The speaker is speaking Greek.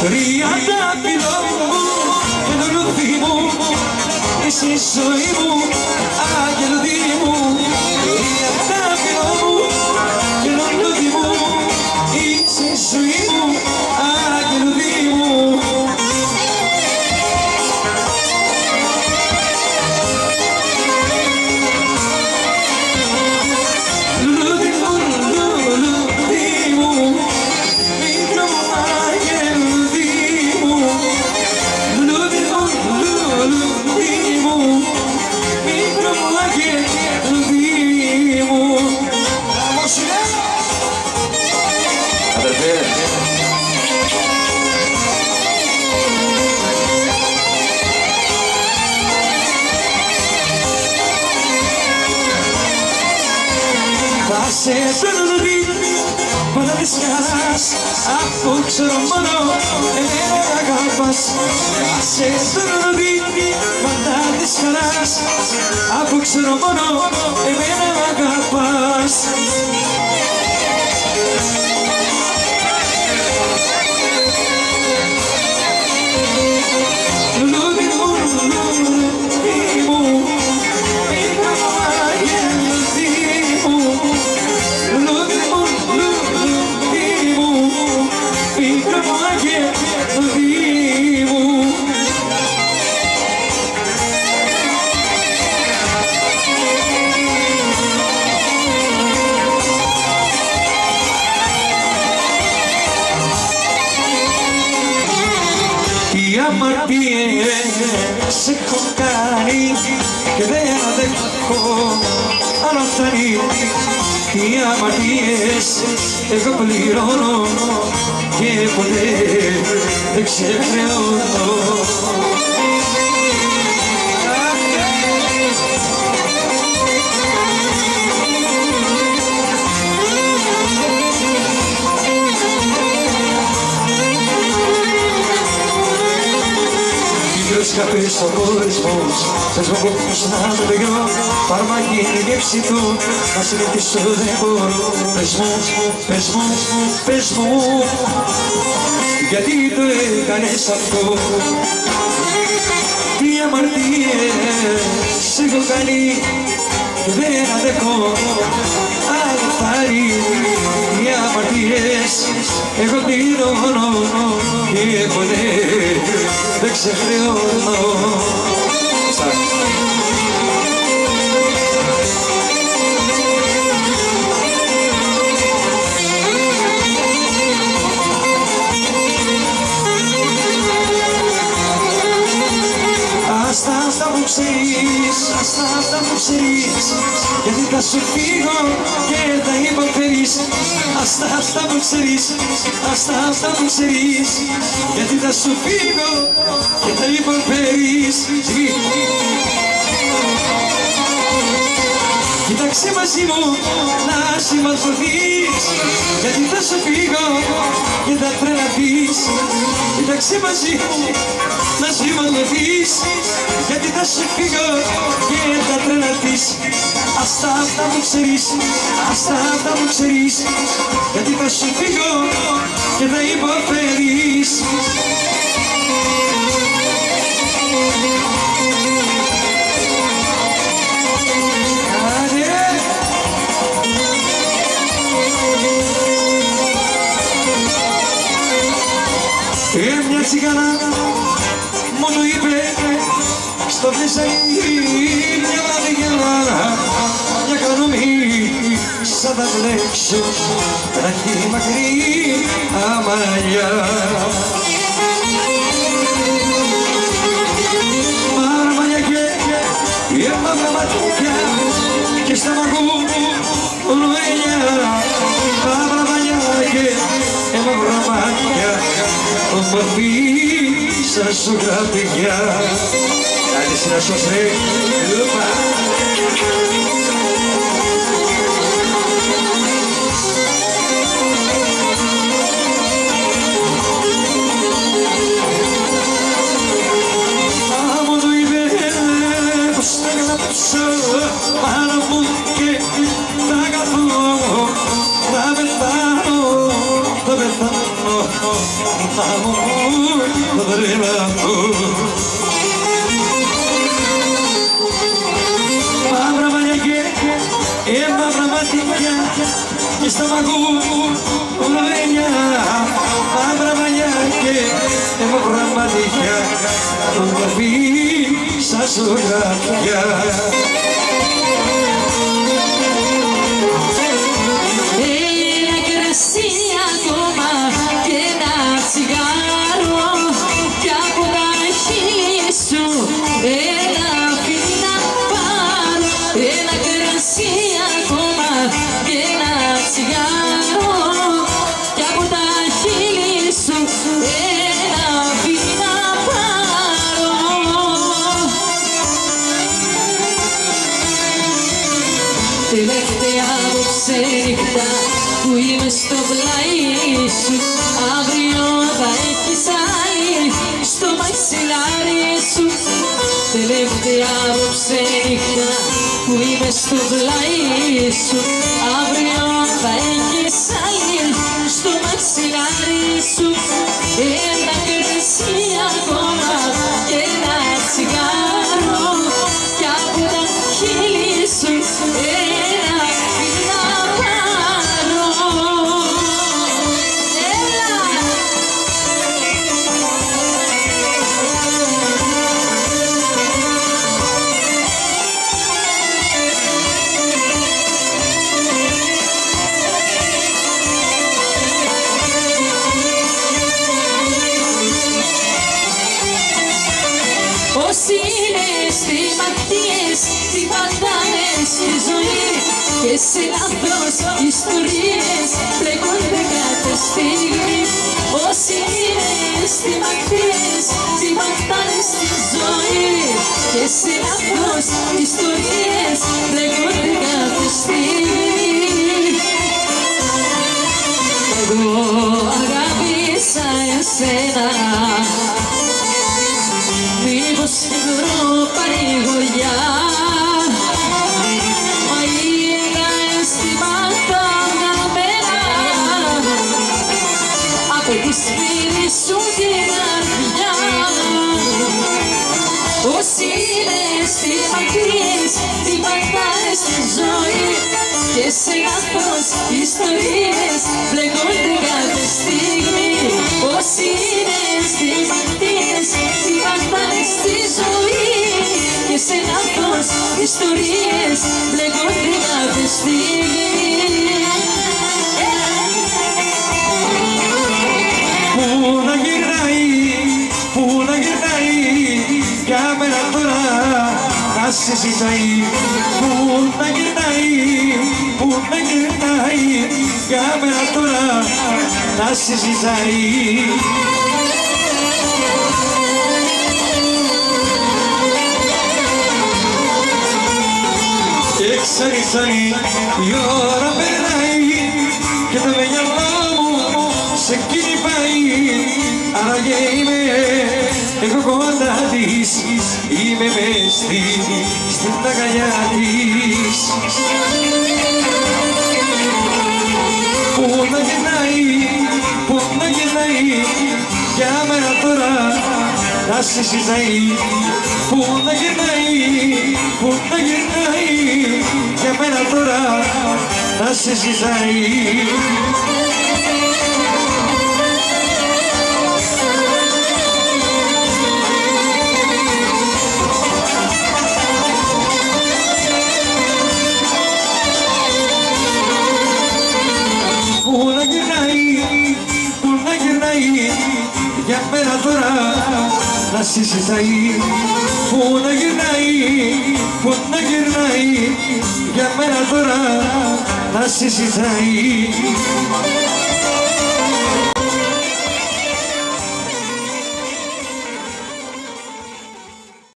Τριάντα φιλό μου και το λούδι μου Εσύ η ζωή μου, αγγελουδί μου σε λούδι Πάντα της χαράς Αφού ξέρω μόνο Εμένα αγαπάς. Θα σε λούδι Πάντα της χαράς Αφού ξέρω μόνο Εμένα αγαπάς Τι αμαρτίες έχω κάνει και δεν αντέχω. Άλλο φτάνει Τι αμαρτίες εγώ πληρώνω και ποτέ δεν ξεχρεώνω Μικρός καπές ο χωρισμός Θες μου κόψεις να το παιδιό Φαρμάκι είναι η γεύση του Να συνεχίσω δεν μπορώ. Πες μου, πες μου, πες μου Γιατί το έκανες αυτό. Τι αμαρτίες έχω κάνει Και δεν αντέχω. Άλλο πάρει Τι αμαρτίες εγώ πληρώνω Και ποτέ δεν ξεχρεώνω Άστα αυτά που ξέρεις, άστα αυτά που ξέρεις Γιατί θα σου φύγω και θα υποφέρεις Άστα αυτά που ξέρεις, άστα αυτά που ξέρεις Γιατί θα σου φύγω και θα υποφέρεις Κοίταξε μαζί μου να συμμορφωθείς. Γιατί θα σου φύγω και θα τρελαθείς. Κοίταξε μαζί μου να συμμορφωθείς. Γιατί θα σου φύγω και θα τρελαθείς. Αυτά αυτά που ξέρεις, αυτά αυτά που ξέρεις. Γιατί θα σου φύγω και θα υποφέρεις στο πλησάκι μια βραδιά μια κανομή σαν τα βλέξω να έχει μακρύ αμαλιά. Μαύρα μαλλιά και η μαύρα μάτια και στα μαγού όλο ελιά μαύρα μαλλιά και η μαύρα μάτια ομορφή σαν σου γραπηγιά Άντε εσύ να και στο μαγού λαβένια μαύρα μαλλιά και μαύρα μάτια τον καφί σας ουράτια Τελευταία Τελευταία απόψε νύχτα που είμαι στο πλάι σου Αύριο και σε λάθος ιστορίες πλέκονται κάθε στιγμή. Όσοι είναι στιγματίες, στιγματάνε στη ζωή και σε λάθος ιστορίες πλέκονται Από τη σπίτι σου την καρδιά. Όσοι είναι αισθηματίες τι πατάνε στη ζωή. Και σε λάθος ιστορίες μπλεκόνται κάθε στιγμή. Όσοι είναι αισθηματίες τι πατάνε στη ζωή. Και σε λάθος ιστορίες μπλεκόνται κάθε στιγμή να σε ζητάει Πού να γυρνάει, πού να γυρνάει. Για μένα τώρα να σε ζητάει. Και ξέρεις Άννη, η ώρα περνάει και το μυαλό μου σε εκείνη πάει Άραγε είμαι εγώ κοντά της, είμαι μες στην, στην αγκαλιά της. Πού να γυρνάει, πού να γυρνάει για μένα τώρα να σε ζητάει Πού να γυρνάει, πού να γυρνάει για μένα τώρα να σε ζητάει να συζητάει Πού να γυρνάει, πού να γυρνάει για μένα τώρα να συζητάει